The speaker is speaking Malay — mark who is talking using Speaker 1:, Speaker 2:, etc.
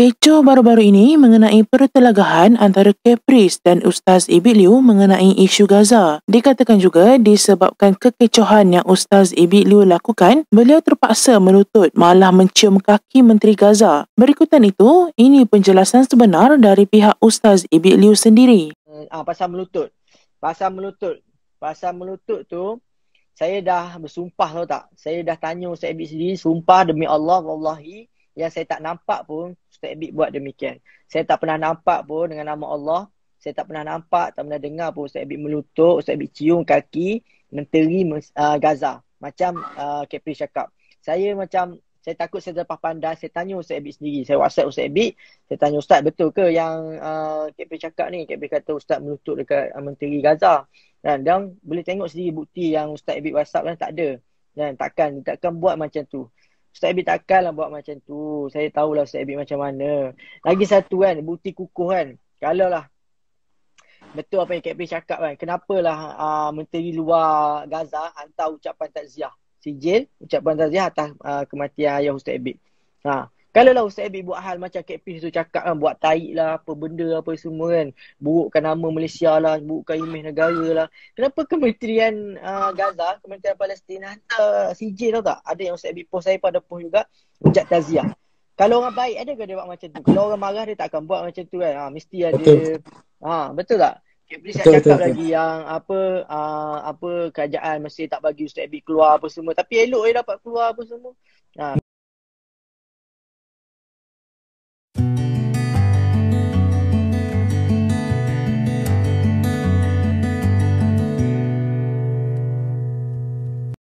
Speaker 1: Kecoh baru-baru ini mengenai pertelagahan antara Caprice dan Ustaz Ibit Liu mengenai isu Gaza. Dikatakan juga disebabkan kekecohan yang Ustaz Ibit Liu lakukan, beliau terpaksa melutut malah mencium kaki Menteri Gaza. Berikutan itu, ini penjelasan sebenar dari pihak Ustaz Ibit Liu sendiri.
Speaker 2: Ah, pasal melutut. Pasal melutut. Pasal melutut tu, saya dah bersumpah tau tak? Saya dah tanya Ustaz Ibit sendiri, sumpah demi Allah, wallahi, yang saya tak nampak pun Ustaz Abid buat demikian. Saya tak pernah nampak pun dengan nama Allah. Saya tak pernah nampak, tak pernah dengar pun Ustaz Abid melutut, Ustaz Abid cium kaki menteri uh, Gaza. Macam uh, Kepri cakap. Saya macam, saya takut saya terlepas pandai. Saya tanya Ustaz Abid sendiri. Saya whatsapp Ustaz Abid. Saya tanya Ustaz, betul ke yang uh, Kepri cakap ni? Kepri kata Ustaz melutut dekat uh, menteri Gaza. Dan, dan boleh tengok sendiri bukti yang Ustaz Abid whatsapp kan tak ada. Dan takkan, takkan buat macam tu. Ustaz Abi takkanlah buat macam tu. Saya tahulah Ustaz Abi macam mana. Lagi satu kan, bukti kukuh kan. Kalau lah betul apa yang Kak cakap kan. Kenapalah uh, Menteri Luar Gaza hantar ucapan takziah. Sijil, ucapan takziah atas uh, kematian ayah Ustaz Abi. Ha. Kalau lah Ustaz Abid buat hal macam Pis tu cakap kan, buat taik lah, apa benda apa semua kan. Burukkan nama Malaysia lah, burukkan imej negara lah. Kenapa Kementerian uh, Gaza, Kementerian Palestin hantar CJ tau tak? Ada yang Ustaz Abid post saya pada post juga, ucap taziah. Kalau orang baik ada ke dia buat macam tu? Kalau orang marah dia tak akan buat macam tu kan? Ha, mesti ada. Betul. Ha, betul tak? Kak Pis cakap betul, lagi betul. yang apa uh, apa kerajaan mesti tak bagi Ustaz Abid keluar apa semua. Tapi elok dia dapat keluar apa semua. Ha,